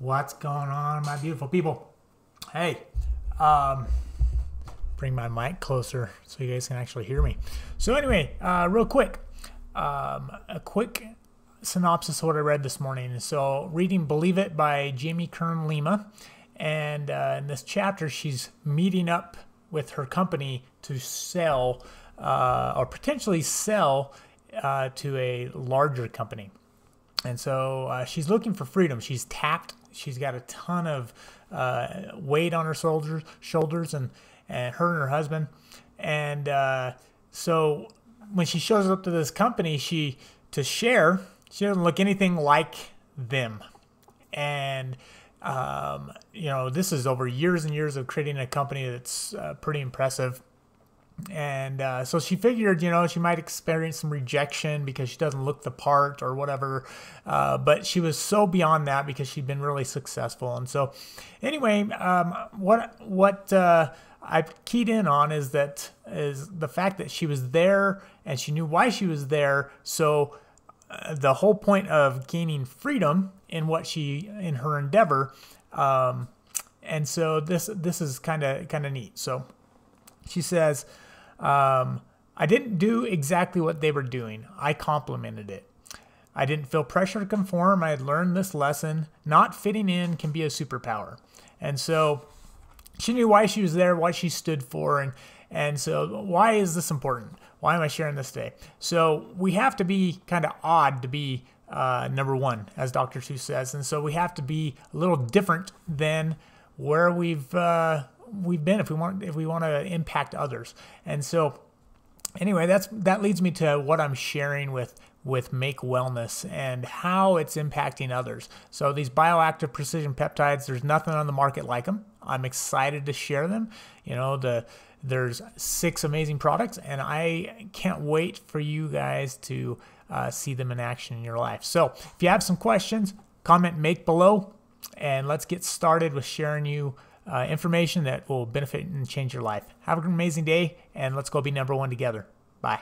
What's going on, my beautiful people? Hey, um, bring my mic closer so you guys can actually hear me. So, anyway, uh, real quick, um, a quick synopsis of what I read this morning. So, reading Believe It by Jamie Kern Lima. And uh, in this chapter, she's meeting up with her company to sell uh, or potentially sell uh, to a larger company. And so uh, she's looking for freedom. She's tapped She's got a ton of uh, weight on her shoulders, shoulders, and and her and her husband. And uh, so when she shows up to this company, she to share, she doesn't look anything like them. And um, you know, this is over years and years of creating a company that's uh, pretty impressive. And uh, so she figured, you know, she might experience some rejection because she doesn't look the part or whatever. Uh, but she was so beyond that because she'd been really successful. And so, anyway, um, what what uh, I keyed in on is that is the fact that she was there and she knew why she was there. So uh, the whole point of gaining freedom in what she in her endeavor. Um, and so this this is kind of kind of neat. So she says. Um, I didn't do exactly what they were doing. I complimented it. I didn't feel pressure to conform. I had learned this lesson. Not fitting in can be a superpower. And so she knew why she was there, what she stood for, and and so why is this important? Why am I sharing this today? So we have to be kind of odd to be uh, number one, as Dr. Seuss says, and so we have to be a little different than where we've uh, we've been if we want if we want to impact others. And so anyway, that's that leads me to what I'm sharing with with Make Wellness and how it's impacting others. So these bioactive precision peptides, there's nothing on the market like them. I'm excited to share them. You know, the there's six amazing products, and I can't wait for you guys to uh, see them in action in your life. So if you have some questions, comment make below, and let's get started with sharing you uh, information that will benefit and change your life. Have an amazing day, and let's go be number one together. Bye.